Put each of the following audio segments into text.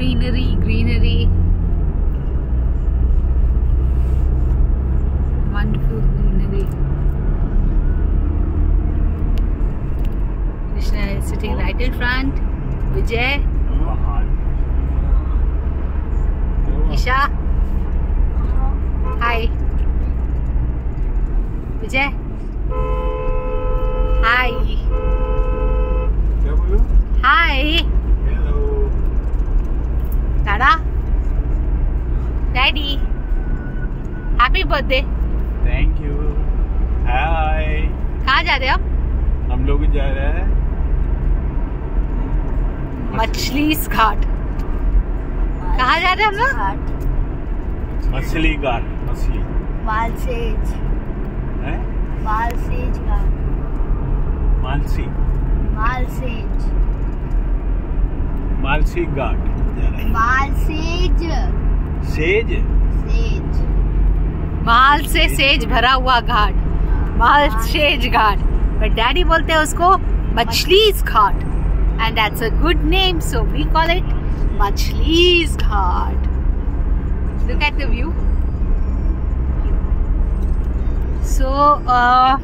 greenery greenery. Wonderful greenery. Krishna is sitting right in front. Vijay. Isha. Hi. Vijay Daddy? Happy birthday! Thank you hi कहाँ जा रहे हो आप? हम लोग जा रहे हैं। मछली घाट। कहाँ जा रहे हैं हम लोग? मछली घाट मछली। मालसेज। है? मालसेज घाट। मानसी मालसेज। मालसी घाट। जा रहे हैं मालसेज। सेज। सेज। माल से सेज। भरा हुआ घाट। माल सेज घाट। बट डैडी बोलते हैं उसको Machhli Ghat. And that's a good name so we call it Machhli Ghat. Look at the view so uh,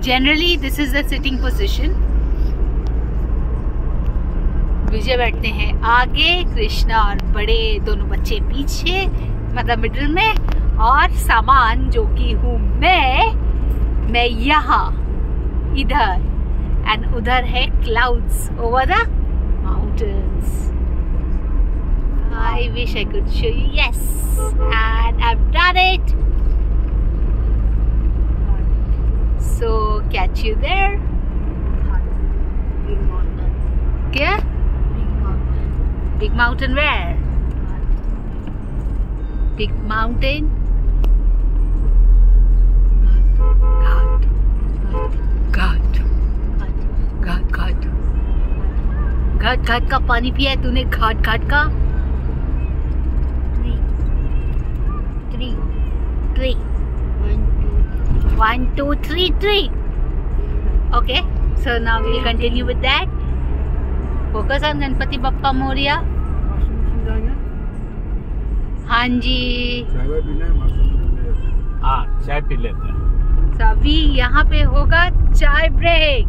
generally this is the sitting position. Vijay बैठते हैं आगे कृष्णा और बड़े दोनों बच्चे पीछे मतलब मिडिल में और सामान जो कि हूँ मैं मैं यहाँ इधर एंड उधर है clouds over the mountains I wish I could show you. Yes, and I've done it. So catch you there. Big mountain क्या? Big mountain Big mountain where? Big mountain. घाट घाट घाट घाट घाट घाट का पानी पिया है तूने घाट घाट का three three three one two one two three three okay so now we'll continue with that focus on Ganpati Bappa Morya हाँ जी। चाय वाय पीना है हाँ चाय पी लेते हैं। अभी यहाँ पे होगा चाय ब्रेक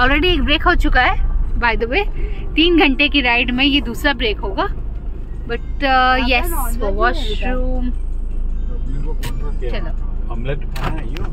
ऑलरेडी एक ब्रेक हो चुका है बाय द वे तीन घंटे की राइड में ये दूसरा ब्रेक होगा। बट यस वॉशरूम चलो। ऑमलेट खाना है यो।